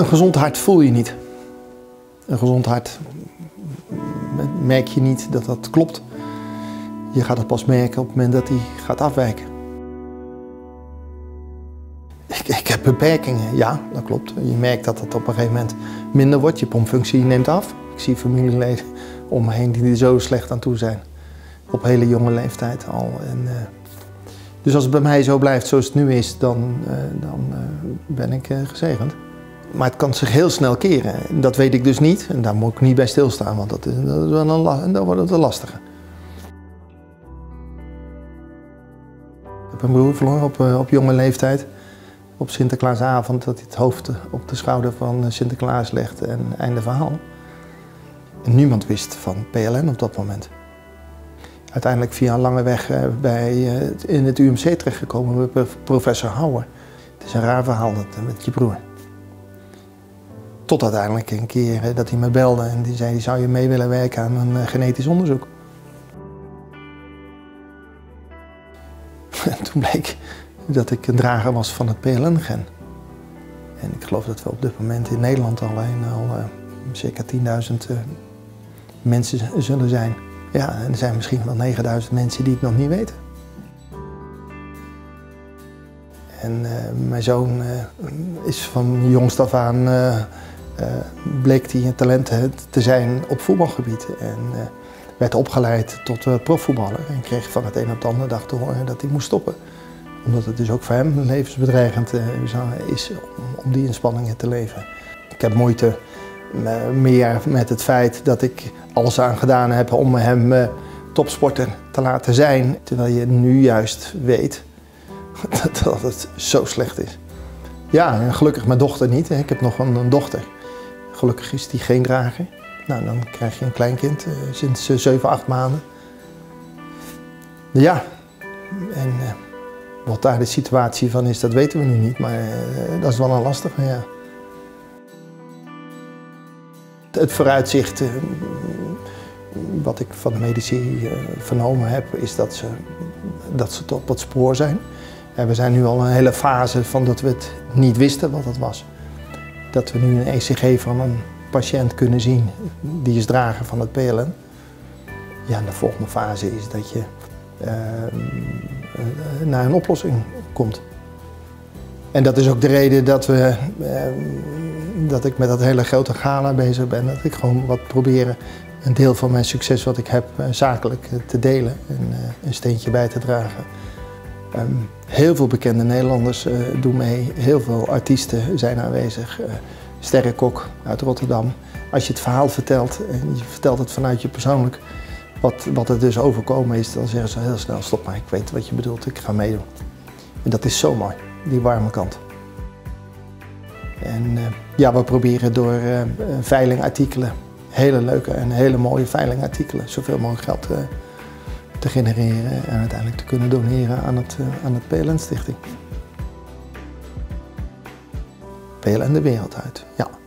Een gezond hart voel je niet. Een gezond hart merk je niet dat dat klopt. Je gaat het pas merken op het moment dat hij gaat afwijken. Ik, ik, heb beperkingen, ja, dat klopt. Je merkt dat het op een gegeven moment minder wordt. Je pompfunctie neemt af. Ik zie familieleden om me heen die er zo slecht aan toe zijn. Op hele jonge leeftijd al. En, uh, dus als het bij mij zo blijft zoals het nu is, dan, uh, dan uh, ben ik gezegend. Maar het kan zich heel snel keren. Dat weet ik dus niet. En daar moet ik niet bij stilstaan, want dat, is, dat, is wel een, dan wordt het een lastige. Ik heb een broer verloren op, op jonge leeftijd. Op Sinterklaasavond dat hij het hoofd op de schouder van Sinterklaas legt en einde verhaal. En niemand wist van PLN op dat moment. Uiteindelijk via een lange weg bij, in het UMC terechtgekomen bij professor Houwer. Het is een raar verhaal dat, met je broer. Tot uiteindelijk een keer dat hij me belde en die zei, zou je mee willen werken aan een genetisch onderzoek? En toen bleek dat ik een drager was van het PLN-gen. En ik geloof dat we op dit moment in Nederland alleen al uh, circa 10.000 uh, mensen zullen zijn. Ja, en er zijn misschien wel 9000 mensen die het nog niet weten. En mijn zoon is van jongst af aan bleek hij een talent te zijn op voetbalgebied. En uh, werd opgeleid tot uh, profvoetballer en kreeg van het een op de andere dag te horen dat hij moest stoppen. Omdat het dus ook voor hem levensbedreigend is om die inspanningen te leven. Ik heb moeite meer met het feit dat ik alles aan gedaan heb om hem topsporter te laten zijn. Terwijl je nu juist weet dat het zo slecht is. Ja, en gelukkig mijn dochter niet. Ik heb nog een dochter. Gelukkig is die geen drager. Nou, dan krijg je een kleinkind uh, sinds uh, 7, 8 maanden. Ja, en uh, wat daar de situatie van is, dat weten we nu niet, maar uh, dat is wel een lastige, ja. Het vooruitzicht, wat ik van de medici vernomen heb, is dat ze, dat ze op het spoor zijn. En we zijn nu al een hele fase van dat we het niet wisten wat het was dat we nu een ECG van een patiënt kunnen zien die is drager van het PLN. Ja, de volgende fase is dat je uh, naar een oplossing komt. En dat is ook de reden dat, we, uh, dat ik met dat hele grote gala bezig ben. Dat ik gewoon wat proberen een deel van mijn succes wat ik heb zakelijk te delen en een steentje bij te dragen. Um, heel veel bekende Nederlanders uh, doen mee, heel veel artiesten zijn aanwezig. Uh, Sterrenkok uit Rotterdam. Als je het verhaal vertelt en je vertelt het vanuit je persoonlijk, wat, wat er dus overkomen is, dan zeggen ze heel snel, stop maar, ik weet wat je bedoelt, ik ga meedoen. En dat is zo mooi, die warme kant. En uh, ja, we proberen door veilingartikelen, hele leuke en hele mooie veilingartikelen, zoveel mogelijk geld te genereren en uiteindelijk te kunnen doneren aan het, uh, aan het PLN Stichting. PLN de wereld uit, ja.